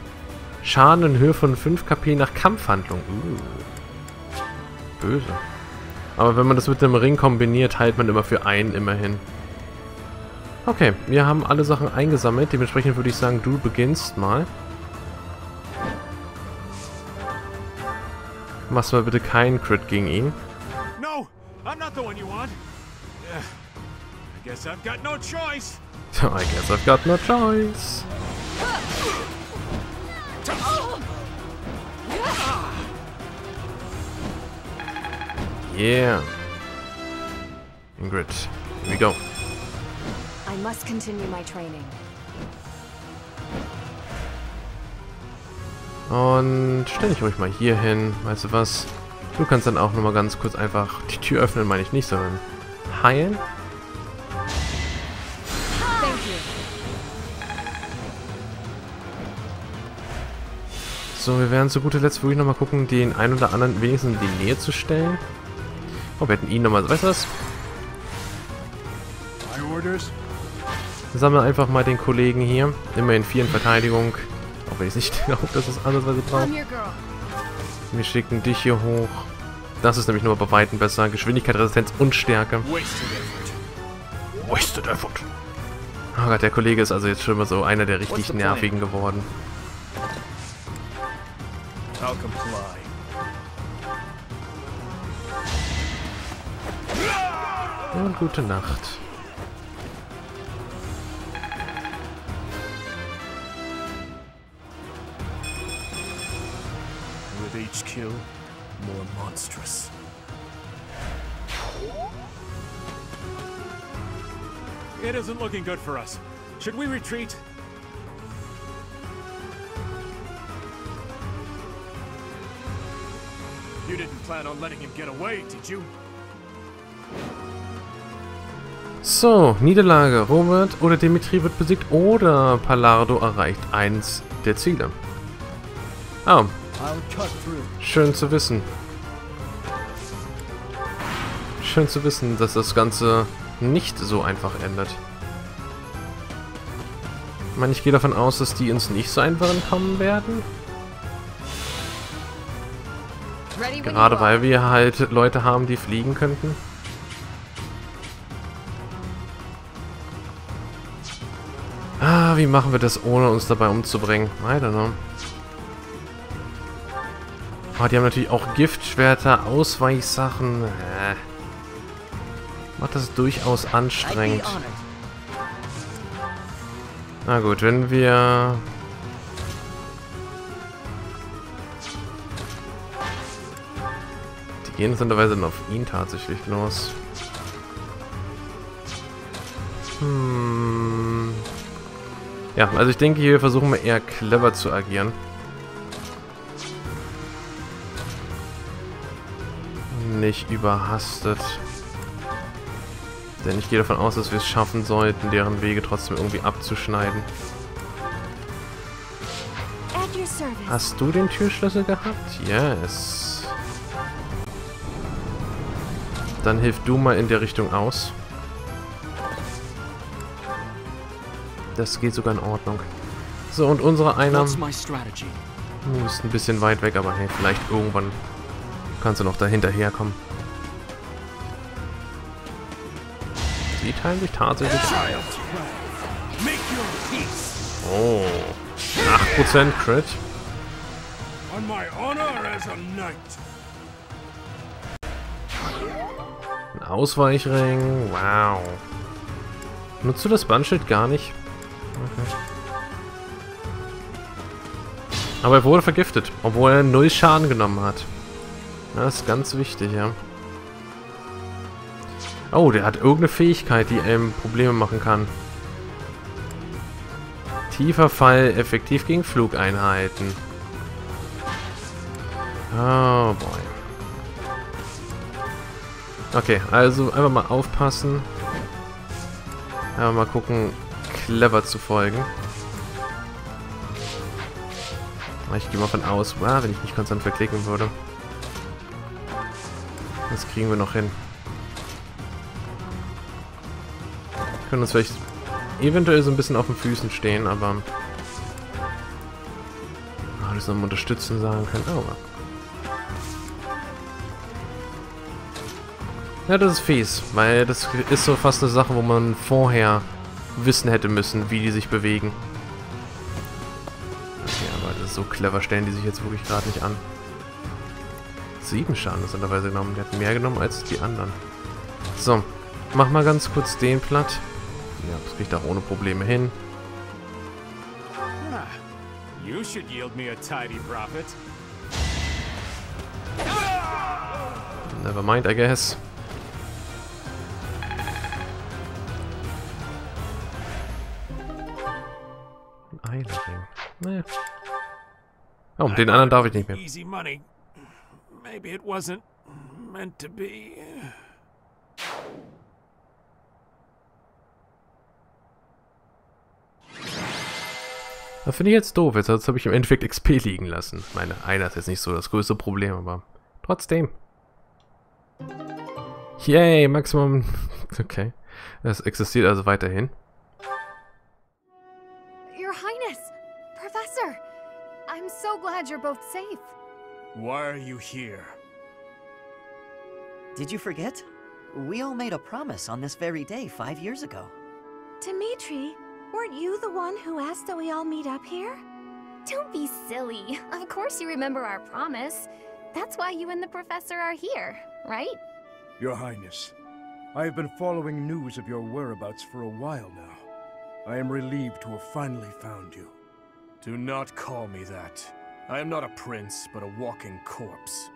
Schaden in Höhe von 5 KP nach Kampfhandlung. Uh. Böse. Aber wenn man das mit dem Ring kombiniert, heilt man immer für einen immerhin. Okay, wir haben alle Sachen eingesammelt. Dementsprechend würde ich sagen, du beginnst mal. Machst mal bitte keinen Crit gegen ihn. No, I'm not the one you want. I guess I've got no choice. I guess I've got no choice. Yeah. Ingrid, here we go. I must continue my training. Und stell dich ruhig mal hier hin. Weißt du was? Du kannst dann auch nochmal ganz kurz einfach die Tür öffnen, meine ich nicht, sondern heilen. So, wir werden zu guter Letzt wirklich nochmal gucken, den einen oder anderen wenigstens in die Nähe zu stellen. Oh, wir hätten ihn nochmal... Weißt du was? My orders? Sammeln einfach mal den Kollegen hier. Immerhin vier in Verteidigung. Auch wenn ich nicht glaube, dass es andersweise braucht. Wir schicken dich hier hoch. Das ist nämlich nur bei Weitem besser. Geschwindigkeit, Resistenz und Stärke. Wasted effort. Oh Gott, der Kollege ist also jetzt schon mal so einer der richtig nervigen geworden. Und gute Nacht. With each kill, more monstrous. It isn't looking good for us. Should we retreat? You didn't plan on letting him get away, did you? So, Niederlage. Robert oder Dimitri wird besiegt oder Palardo erreicht eins der Ziele. Oh, through. Schön zu wissen. Schön zu wissen, dass das Ganze nicht so einfach endet. Ich meine, ich gehe davon aus, dass die uns nicht so einfach entkommen werden. Gerade weil wir halt Leute haben, die fliegen könnten. Ah, wie machen wir das, ohne uns dabei umzubringen? I don't know. Ah, die haben natürlich auch Giftschwerter, Ausweichsachen. Äh. Macht das durchaus anstrengend. Na gut, wenn wir... Die gehen interessanterweise dann auf ihn tatsächlich los. Hm. Ja, also ich denke, hier versuchen wir eher clever zu agieren. Nicht überhastet. Denn ich gehe davon aus, dass wir es schaffen sollten, deren Wege trotzdem irgendwie abzuschneiden. Hast du den Türschlüssel gehabt? Yes. Dann hilf du mal in der Richtung aus. Das geht sogar in Ordnung. So, und unsere Einnahme What's my strategy? uh, ist ein bisschen weit weg, aber hey, vielleicht irgendwann kannst du noch dahinter herkommen. Sie teilen sich tatsächlich peace. Oh. 8% Crit. Ein Ausweichring. Wow. Nutzt du das Bandschild gar nicht? Okay. Aber er wurde vergiftet, obwohl er null Schaden genommen hat. Das ist ganz wichtig, ja. Oh, der hat irgendeine Fähigkeit, die ihm Probleme machen kann. Tiefer Fall, effektiv gegen Flugeinheiten. Oh boy. Okay, also einfach mal aufpassen. Einfach mal gucken, clever zu folgen. Ich gehe mal von aus, ah, wenn ich mich konstant verklicken würde. Das kriegen wir noch hin. Wir können uns vielleicht eventuell so ein bisschen auf den Füßen stehen, aber... Ah, das noch mal unterstützen sagen können. Oh, Ja, das ist fies, weil das ist so fast eine Sache, wo man vorher wissen hätte müssen, wie die sich bewegen. Okay, aber das ist so clever stellen die sich jetzt wirklich gerade nicht an. Sieben Schaden ist anderweise genommen. Der hat mehr genommen als die anderen. So, mach mal ganz kurz den platt. Ja, das kriegt auch ohne Probleme hin. Ah, you should yield me a tidy profit. Never mind, I guess. Ein Eilering. Naja. Oh, den anderen darf ich nicht mehr. Maybe it wasn't meant to be. Das finde ich jetzt doof. Jetzt habe ich im Endeffekt XP liegen lassen. Ich meine, einer ist jetzt nicht so das größte Problem, aber trotzdem. Yay, Maximum. Okay. Das existiert also weiterhin. Your Highness! Professor! I'm so glad you're both safe. Why are you here? Did you forget? We all made a promise on this very day five years ago. Dimitri, weren't you the one who asked that we all meet up here? Don't be silly. Of course you remember our promise. That's why you and the professor are here, right? Your Highness, I have been following news of your whereabouts for a while now. I am relieved to have finally found you. Do not call me that. I am not a prince, but a walking corpse.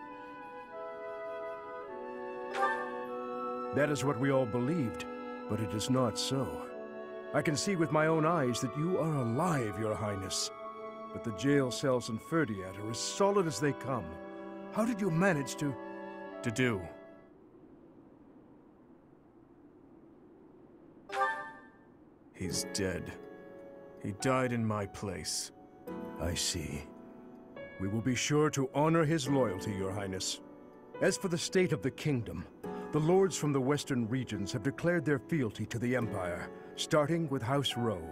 That is what we all believed, but it is not so. I can see with my own eyes that you are alive, Your Highness. But the jail cells in Ferdiad are as solid as they come. How did you manage to... To do. He's dead. He died in my place. I see. We will be sure to honor his loyalty, Your Highness. As for the state of the kingdom, the lords from the western regions have declared their fealty to the Empire, starting with House Rowe.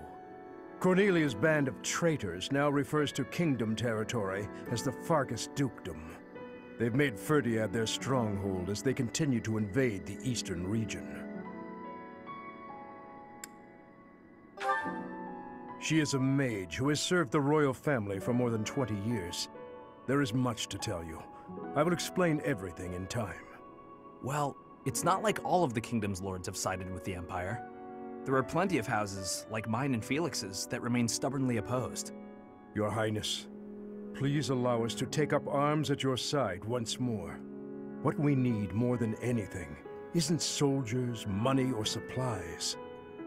Cornelia's band of traitors now refers to kingdom territory as the Fargus Dukedom. They've made Ferdiad their stronghold as they continue to invade the eastern region. She is a mage who has served the royal family for more than 20 years. There is much to tell you. I will explain everything in time. Well, it's not like all of the kingdom's lords have sided with the Empire. There are plenty of houses, like mine and Felix's, that remain stubbornly opposed. Your Highness, please allow us to take up arms at your side once more. What we need more than anything isn't soldiers, money, or supplies.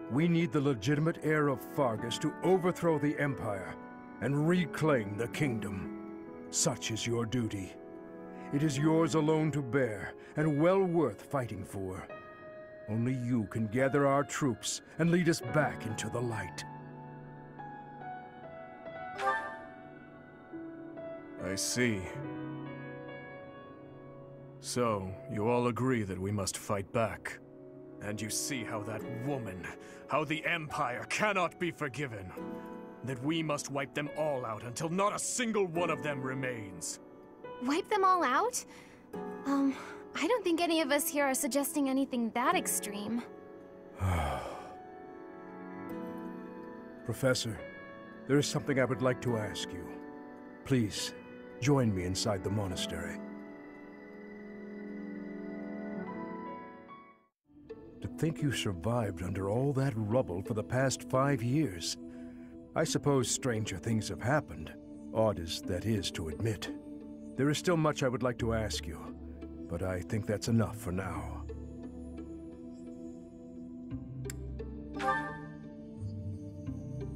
We need the legitimate heir of Fargus to overthrow the Empire and reclaim the kingdom. Such is your duty. It is yours alone to bear, and well worth fighting for. Only you can gather our troops and lead us back into the light. I see. So, you all agree that we must fight back. And you see how that woman, how the Empire cannot be forgiven. That we must wipe them all out until not a single one of them remains. Wipe them all out? Um, I don't think any of us here are suggesting anything that extreme. Professor, there is something I would like to ask you. Please, join me inside the monastery. To think you survived under all that rubble for the past five years. I suppose stranger things have happened, odd as that is to admit. There is still much I would like to ask you, but I think that's enough for now.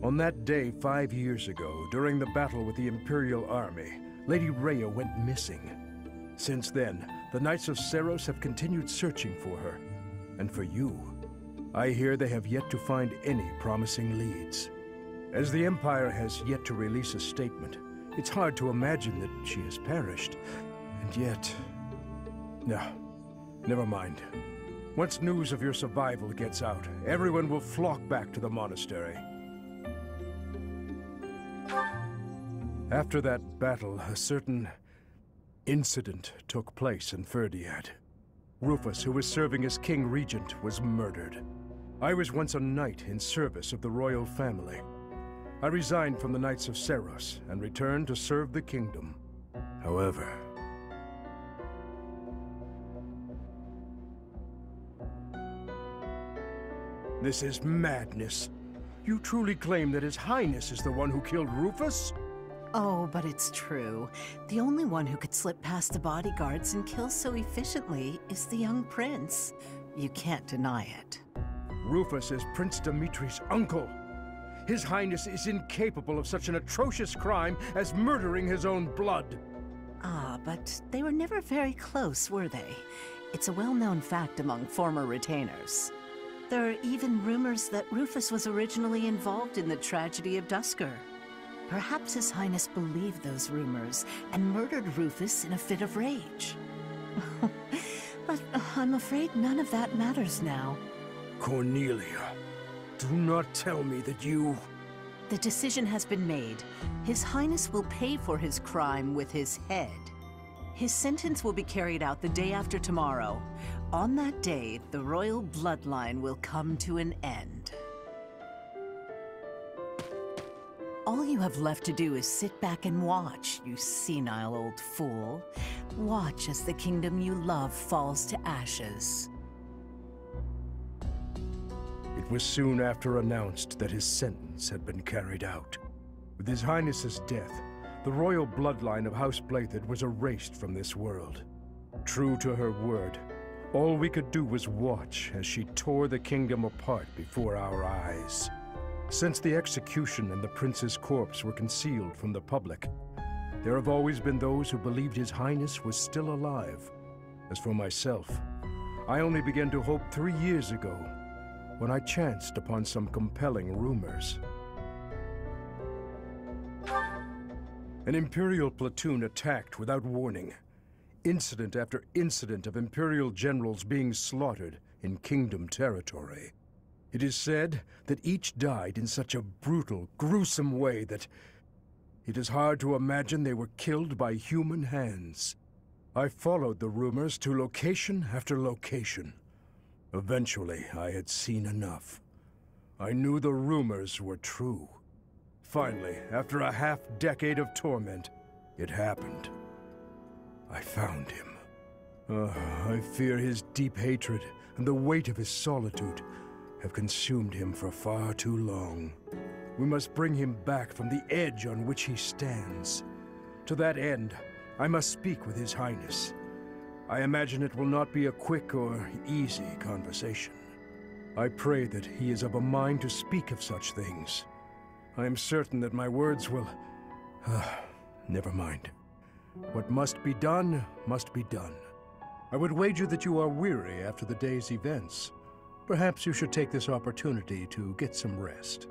On that day five years ago, during the battle with the Imperial Army, Lady Rhea went missing. Since then, the Knights of Seros have continued searching for her. And for you, I hear they have yet to find any promising leads. As the Empire has yet to release a statement, it's hard to imagine that she has perished. And yet... No, never mind. Once news of your survival gets out, everyone will flock back to the monastery. After that battle, a certain incident took place in Ferdiad. Rufus, who was serving as King Regent, was murdered. I was once a knight in service of the royal family. I resigned from the Knights of Seros and returned to serve the kingdom. However... This is madness. You truly claim that His Highness is the one who killed Rufus? Oh, but it's true. The only one who could slip past the bodyguards and kill so efficiently is the young prince. You can't deny it. Rufus is Prince Dimitri's uncle. His Highness is incapable of such an atrocious crime as murdering his own blood. Ah, but they were never very close, were they? It's a well-known fact among former retainers. There are even rumors that Rufus was originally involved in the tragedy of Dusker. Perhaps His Highness believed those rumors and murdered Rufus in a fit of rage. but I'm afraid none of that matters now. Cornelia, do not tell me that you... The decision has been made. His Highness will pay for his crime with his head. His sentence will be carried out the day after tomorrow. On that day, the royal bloodline will come to an end. All you have left to do is sit back and watch, you senile old fool. Watch as the kingdom you love falls to ashes. It was soon after announced that his sentence had been carried out. With His Highness's death, the royal bloodline of House Blathid was erased from this world. True to her word, all we could do was watch as she tore the kingdom apart before our eyes. Since the execution and the prince's corpse were concealed from the public, there have always been those who believed His Highness was still alive. As for myself, I only began to hope three years ago when I chanced upon some compelling rumors. An Imperial platoon attacked without warning. Incident after incident of Imperial generals being slaughtered in Kingdom territory. It is said that each died in such a brutal, gruesome way that it is hard to imagine they were killed by human hands. I followed the rumors to location after location. Eventually, I had seen enough. I knew the rumors were true. Finally, after a half-decade of torment, it happened. I found him. Uh, I fear his deep hatred and the weight of his solitude have consumed him for far too long. We must bring him back from the edge on which he stands. To that end, I must speak with His Highness. I imagine it will not be a quick or easy conversation. I pray that he is of a mind to speak of such things. I am certain that my words will... Uh, never mind. What must be done, must be done. I would wager that you are weary after the day's events. Perhaps you should take this opportunity to get some rest.